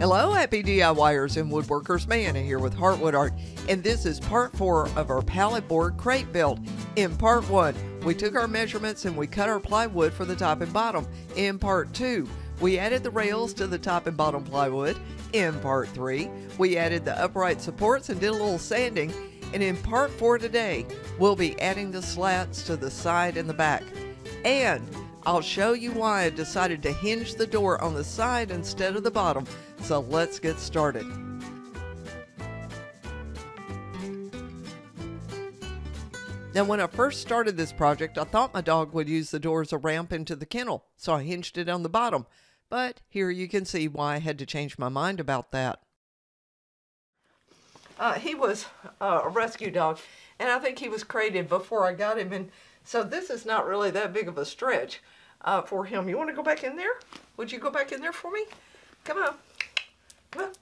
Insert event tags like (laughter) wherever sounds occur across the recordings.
Hello, happy DIYers and woodworkers. Mayana here with Heartwood Art, and this is part four of our pallet board crate build. In part one, we took our measurements and we cut our plywood for the top and bottom. In part two, we added the rails to the top and bottom plywood. In part three, we added the upright supports and did a little sanding. And in part four today, we'll be adding the slats to the side and the back. And I'll show you why I decided to hinge the door on the side instead of the bottom. So let's get started. Now, when I first started this project, I thought my dog would use the door as a ramp into the kennel, so I hinged it on the bottom. But here you can see why I had to change my mind about that. Uh, he was uh, a rescue dog, and I think he was created before I got him, and so this is not really that big of a stretch uh, for him. You want to go back in there? Would you go back in there for me? Come on. Come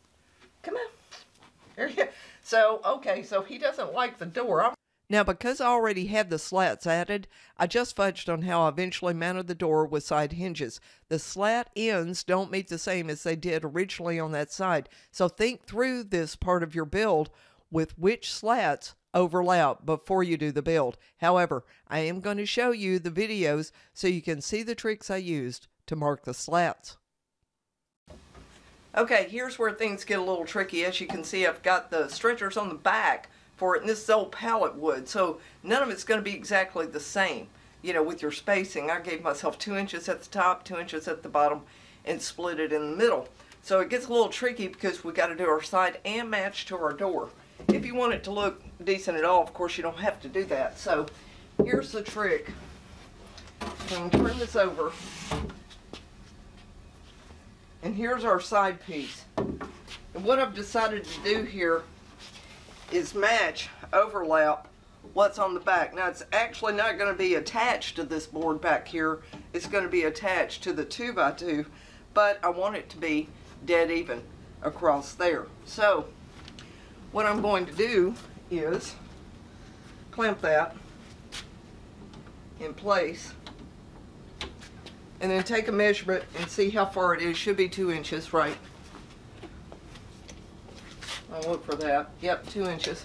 on. So, okay, so he doesn't like the door. I'm now, because I already had the slats added, I just fudged on how I eventually mounted the door with side hinges. The slat ends don't meet the same as they did originally on that side, so think through this part of your build with which slats overlap before you do the build. However, I am going to show you the videos so you can see the tricks I used to mark the slats. Okay, here's where things get a little tricky. As you can see, I've got the stretchers on the back for it, and this is old pallet wood, so none of it's going to be exactly the same. You know, with your spacing, I gave myself two inches at the top, two inches at the bottom, and split it in the middle. So it gets a little tricky because we got to do our side and match to our door. If you want it to look decent at all, of course, you don't have to do that. So here's the trick. I'm turn this over. And here's our side piece. And what I've decided to do here is match, overlap what's on the back. Now it's actually not going to be attached to this board back here. It's going to be attached to the 2x2, but I want it to be dead even across there. So what I'm going to do is clamp that in place and then take a measurement and see how far it is. Should be two inches, right? I'll look for that. Yep, two inches.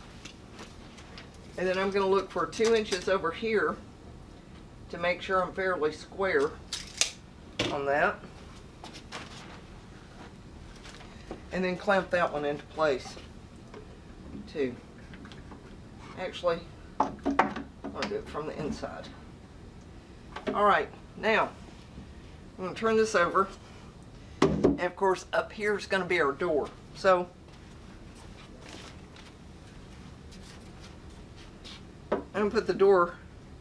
And then I'm going to look for two inches over here to make sure I'm fairly square on that. And then clamp that one into place too. Actually, I'll do it from the inside. All right, now I'm going to turn this over. And of course, up here is going to be our door. So I'm going to put the door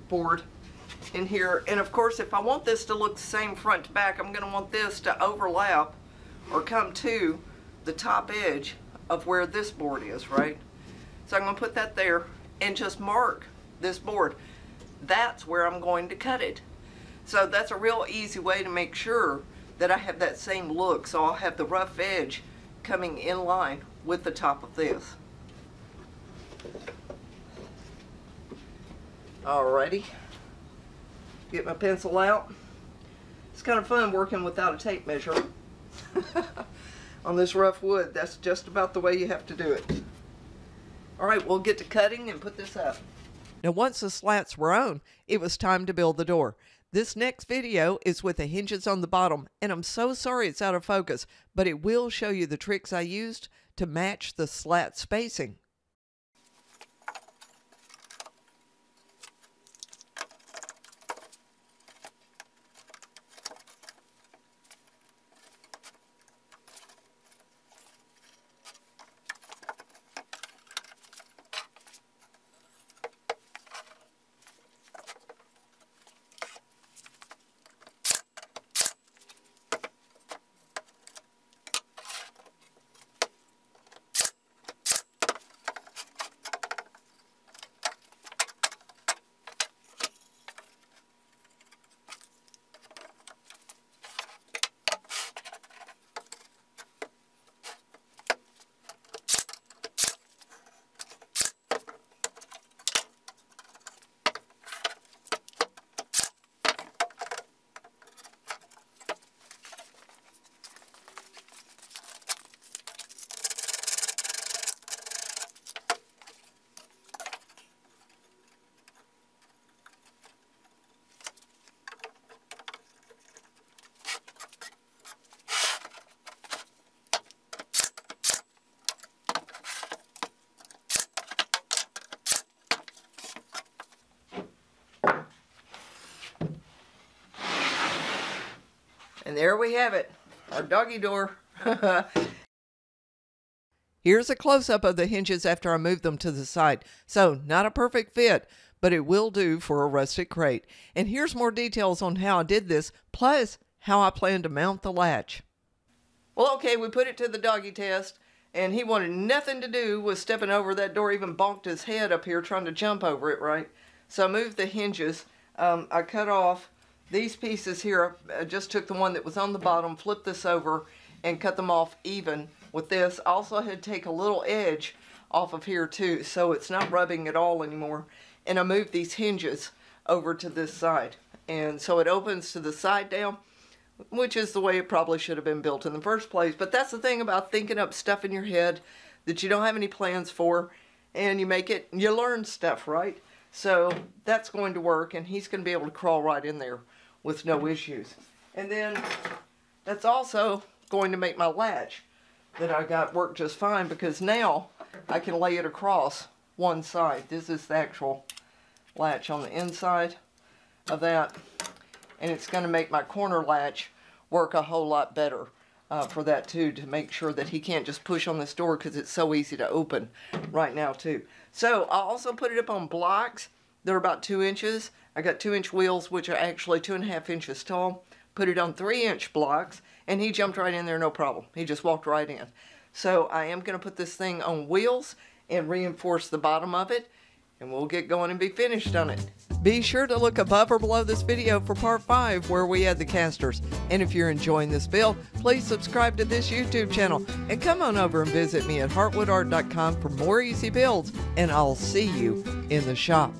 board in here. And of course, if I want this to look the same front to back, I'm going to want this to overlap or come to the top edge of where this board is, right? So I'm going to put that there and just mark this board. That's where I'm going to cut it. So that's a real easy way to make sure that I have that same look. So I'll have the rough edge coming in line with the top of this. Alrighty. Get my pencil out. It's kind of fun working without a tape measure (laughs) on this rough wood. That's just about the way you have to do it. Alright, we'll get to cutting and put this up. Now once the slats were on, it was time to build the door. This next video is with the hinges on the bottom, and I'm so sorry it's out of focus, but it will show you the tricks I used to match the slat spacing. And there we have it, our doggy door. (laughs) Here's a close-up of the hinges after I moved them to the side. So, not a perfect fit, but it will do for a rustic crate. And here's more details on how I did this, plus how I plan to mount the latch. Well, okay, we put it to the doggy test, and he wanted nothing to do with stepping over that door, even bonked his head up here trying to jump over it, right? So I moved the hinges. Um, I cut off these pieces here. I just took the one that was on the bottom, flipped this over, and cut them off even with this. Also had to take a little edge off of here too, so it's not rubbing at all anymore. And I moved these hinges over to this side. And so it opens to the side down, which is the way it probably should have been built in the first place. But that's the thing about thinking up stuff in your head that you don't have any plans for, and you make it, you learn stuff, right? So that's going to work, and he's going to be able to crawl right in there with no issues. And then that's also going to make my latch that I got work just fine because now I can lay it across one side. This is the actual latch on the inside of that and it's going to make my corner latch work a whole lot better uh, for that too to make sure that he can't just push on this door because it's so easy to open right now too. So I also put it up on blocks. They're about two inches. I got two inch wheels which are actually two and a half inches tall. Put it on three inch blocks and he jumped right in there no problem. He just walked right in. So I am going to put this thing on wheels and reinforce the bottom of it and we'll get going and be finished on it. Be sure to look above or below this video for part 5 where we add the casters. And if you're enjoying this build, please subscribe to this YouTube channel and come on over and visit me at heartwoodart.com for more easy builds and I'll see you in the shop.